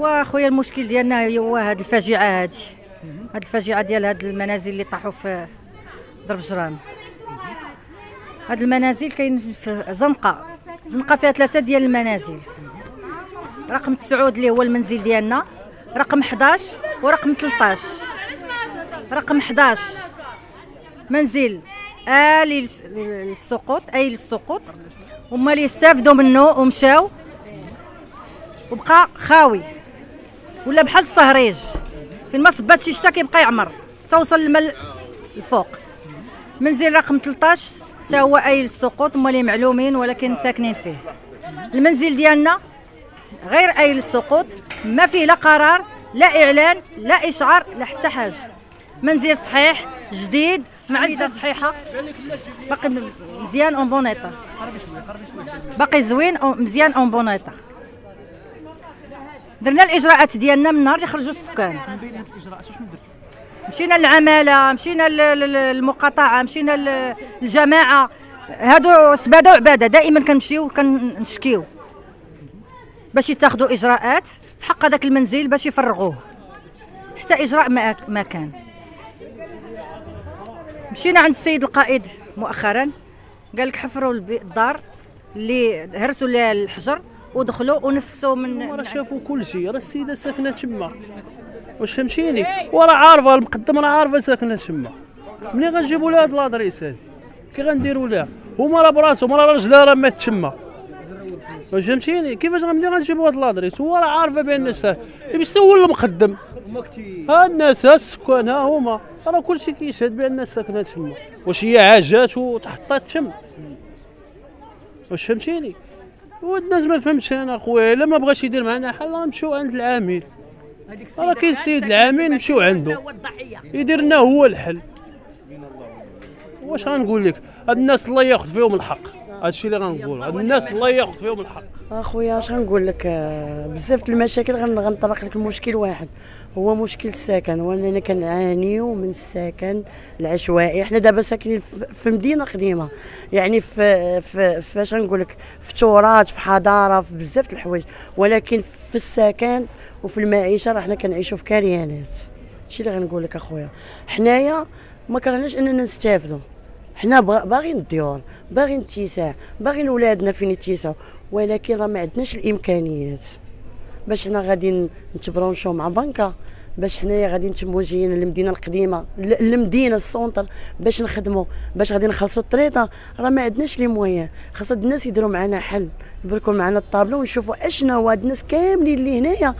واخويا المشكل ديالنا هو هاد الفاجعة هادي. هاد الفاجعة ديال هاد المنازل اللي طاحوا في ضرب جران. هاد المنازل كاين في زنقة. زنقة فيها ثلاثة ديال المنازل. رقم 9 اللي هو المنزل ديالنا رقم 11 ورقم 13 رقم 11 منزل آلي للسقوط أي للسقوط. هما اللي استافدوا منه ومشاو. وبقى خاوي. ولا بحال الصهريج. فين ما صبات شي شتا كيبقى يعمر. توصل الماء الفوق. منزل رقم 13 حتى هو اي للسقوط هما اللي معلومين ولكن ساكنين فيه. المنزل ديالنا غير اي للسقوط ما فيه لا قرار لا إعلان لا إشعار لا حتى حاجة. منزل صحيح جديد معزة صحيحة. باقي مزيان أون بون باقي زوين مزيان أون بون درنا الإجراءات ديالنا من نهار اللي خرجوا السكان. مشينا للعمالة مشينا للمقاطعة مشينا للجماعة. هادو سبادة وعبادة دائما كنمشيو وكنشكيو باش يتاخذوا إجراءات في حق هذاك المنزل باش يفرغوه. حتى إجراء ما, ما كان. مشينا عند السيد القائد مؤخرا. قال لك حفروا الدار اللي هرسوا الحجر. ودخلوا ونفسوا من راه شافوا كل شيء راه السيدة ساكنة تما. واش فهمتيني؟ وراه عارفة المقدم راه عارفة ساكنة تما. ملي غنجيبوا لها هاد لادريس هادي كي غنديروا لها. هما راه براسهم راه راجلها راه مات تما. واش فهمتيني؟ كيفاش غنملي غنجيبوا هاد لادريس؟ هو راه عارفة بان الناس. هو المقدم. ها الناس ها السكان ها هما. راه كلشي كيشهد بأن الناس ساكنة تما. واش هي عاجات وتحطات تما. واش فهمتيني؟ والناس ما فهمتش أنا خويا الا ما بغاش يدير معنا حل راه نمشيو عند العامل راه كاين السيد العامل نمشيو عنده يدير لنا هو الحل. واش غنقول لك؟ هاد الناس الله ياخذ فيهم الحق. هادشي اللي غنقول هاد الناس الله ياخذ فيهم الحق. أخويا اش غنقول لك؟ بزاف المشاكل غنطرق لك المشكل واحد. هو مشكل السكن. واننا كنعانيو من السكن العشوائي. إحنا دابا ساكنين في مدينة قديمة. يعني في في فاش غنقول لك؟ في تراث في حضارة في بزاف الحوايج. ولكن في السكن وفي المعيشة راه حنا كنعيشوا في كريانات هادشي اللي غنقول لك أخويا. حنايا ما كرهناش أننا نستافدوا حنا باغيين الديور باغيين الاتساع باغيين ولادنا فين يتيسعوا ولكن راه ما عندناش الإمكانيات. باش حنا غادي نتبرونشو مع بنكة باش حنايا غادي متوجهين للمدينة القديمة للمدينة ال centre باش نخدموا باش غادي نخلصوا الطريطة. راه ما عندناش les moyens. خاص الناس يديروا معنا حل يبركوا معنا الطابلة ونشوفوا اشنا هو الناس كاملين اللي هنايا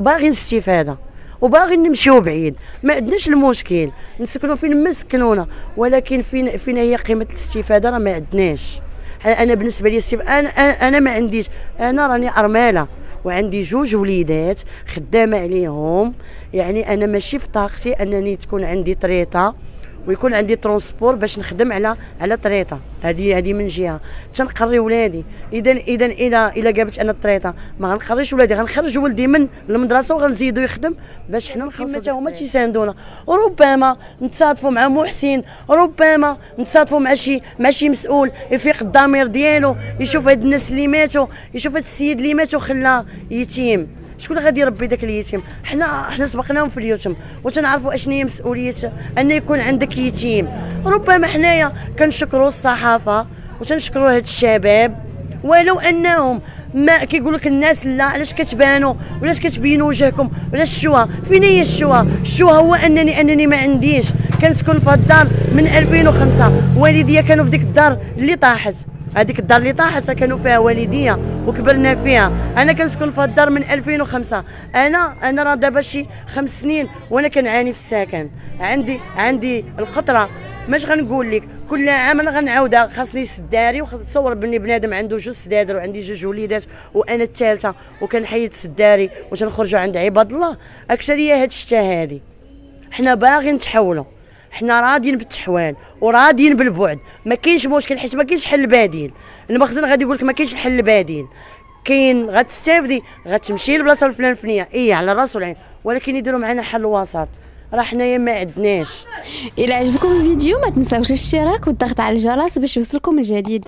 باغيين استفاده وباغيين نمشيو بعيد. ما عندناش المشكل. نسكنوا فين ما سكنونا ولكن فين فين هي قيمة الاستفادة؟ راه ما عندناش. أنا بالنسبة لي أنا أنا ما عنديش. أنا راني أرملة. وعندي جوج وليدات خدامة عليهم. يعني أنا ماشي في طاقتي أنني تكون عندي طريطة. ويكون عندي ترونسبور باش نخدم على على طريطة. هذه هذه من جهة. تنقري ولادي. اذا اذا اذا الا جابت أنا الطريطه ما غنقريش ولادي. غنخرج ولدي من المدرسة وغنزيدو يخدم باش حنا نخلصوا هما تيساندونا. وربما نتصادفوا مع محسن ربما نتصادفوا مع شي مع شي مسؤول. يفيق الضمير ديالو يشوف هاد الناس اللي ماتوا يشوف هاد السيد اللي مات وخلاه يتيم. شكون غادي يربي داك اليتيم؟ حنا حنا سبقناهم في اليتم وتنعرفوا أشنو هي مسؤوليه أن يكون عندك يتيم. ربما حنايا كنشكروا الصحافة وتنشكروا هاد الشباب. ولو أنهم ما كيقول لك الناس لا علاش كتبانوا؟ وعلاش كتبينوا وجهكم؟ وعلاش الشوه فين هي الشوه الشوه هو انني أنني ما عنديش. كنسكن في الدار من 2005 والديا كانوا في ديك الدار اللي طاحت. هذيك الدار اللي طاحت كانوا فيها والديا وكبرنا فيها. أنا كنسكن في الدار من 2005 أنا أنا راه دابا شي خمس سنين وأنا كنعاني في السكن. عندي عندي القطره ماش غنقول لك كل عام أنا غنعاودها. خاصني سداري وتصور بني بنادم عنده جوج سدادر وعندي جوج وليدات وأنا الثالثة وكنحيد سداري وتنخرجوا عند عباد الله. أكثرية هاد الشتا هادي. حنا باغيين نتحولوا. حنا راضيين بالتحوال وراضيين بالبعد. ما كاينش مشكل حيت ما كاينش حل بديل المخزن غادي يقول لك ما كاينش حل بديل كاين غتستافدي غتمشي للبلاصه الفلان الفلانيه اي على الراس والعين ولكن يديروا معنا حل وسط. راه حنايا ما عندناش إلى عجبكم الفيديو ما تنساوش الاشتراك والضغط على الجرس باش يوصلكم الجديد.